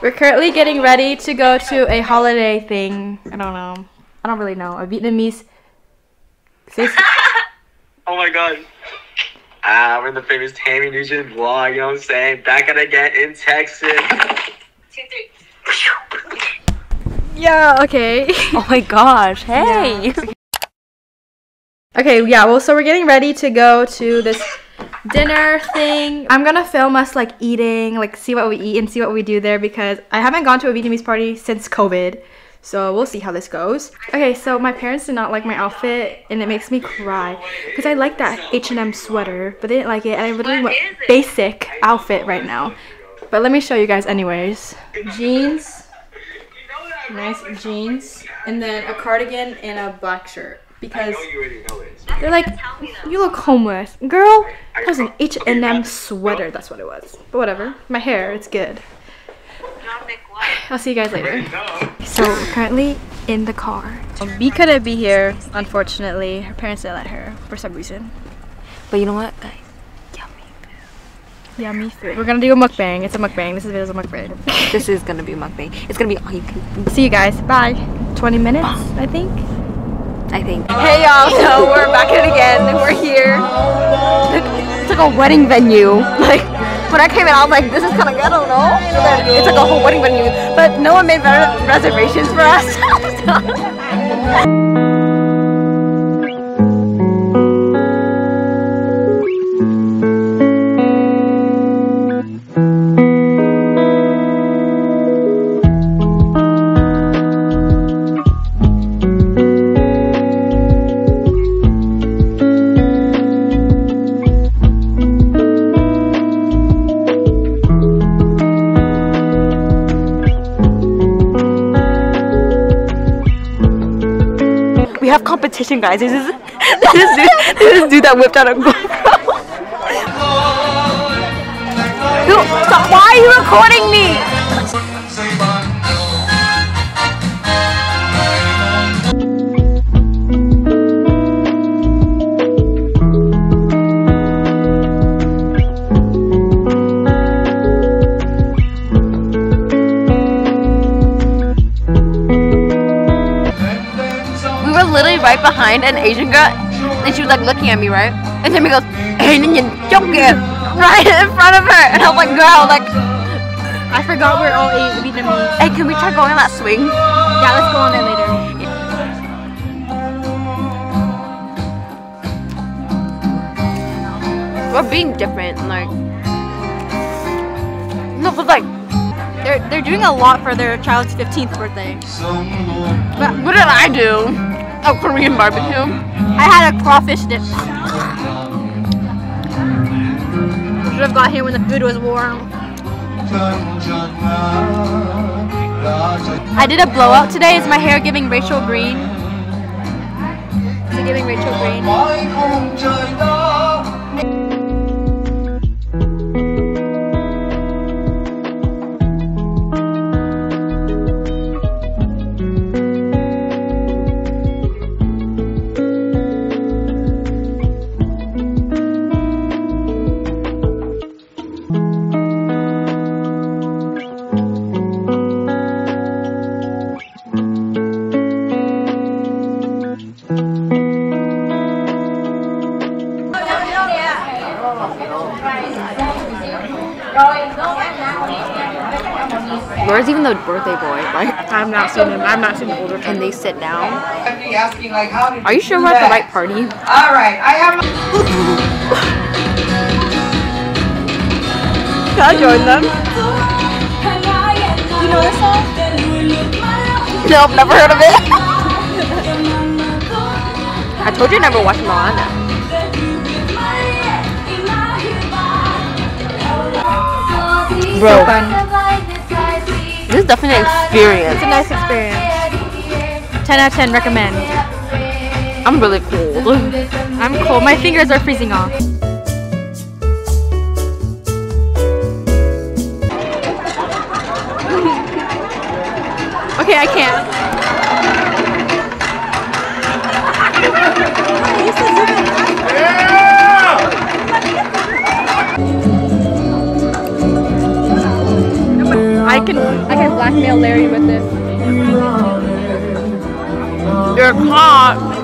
We're currently getting ready to go to a holiday thing. I don't know. I don't really know. A Vietnamese. oh my god. Ah, we're in the famous Tammy Nguyen vlog, you know what I'm saying? Back at it again in Texas. Two, three. Yeah, okay. Oh my gosh, hey! Okay, yeah, well, so we're getting ready to go to this dinner thing. I'm gonna film us like eating, like see what we eat and see what we do there because I haven't gone to a Vietnamese party since COVID. So we'll see how this goes. Okay, so my parents did not like my outfit and it makes me cry because I like that H&M sweater, but they didn't like it and I literally went basic outfit right now. But let me show you guys anyways. Jeans, nice jeans, and then a cardigan and a black shirt because they're like, you look homeless. Girl, that was an H&M sweater, that's what it was. But whatever, my hair, it's good. I'll see you guys later. So we're currently in the car. Um, B couldn't be here, unfortunately. Her parents didn't let her for some reason. But you know what, guys? Yummy food. Yummy food. We're gonna do a mukbang. It's a mukbang. This is a mukbang. this is gonna be a mukbang. It's gonna be all you can. See you guys. Bye. 20 minutes, I think. I think. Hey y'all, so we're back at it again. And we're here. It's like a wedding venue. Like when I came in, I was like, this is kind of ghetto, no? So then it's like a whole wedding venue, but no one made reservations for us. we have competition, guys. This is this dude, this dude that whipped out a GoPro. Dude, stop! Why are you recording me? Behind an Asian girl, and she was like looking at me, right? And then he goes, "Hey, nhìn trông kìa," right in front of her, and I was like, "Girl, like, I forgot we're all eight Vietnamese. hey, can we try going on that swing?" Yeah, let's go on there later. We're being different, like, no, but like, They're they're doing a lot for their child's 15th birthday. but what did I do? Oh, Korean barbecue. I had a crawfish dip. Should have got here when the food was warm. I did a blowout today. Is my hair giving Rachel Green? Is it giving Rachel Green? Where's even the birthday boy? Like, I'm not seeing him. I'm not seeing the older. can they sit down? asking like how did Are you sure we're at the right party? All right, I have. Can I join them? You know this song? Nope, never heard of it. I told you I never watched Moana. Bro, this is definitely an experience. It's a nice experience. 10 out of 10 recommend. I'm really cold. I'm cold. My fingers are freezing off. okay, I can't. I can I can blackmail Larry with this. You're caught.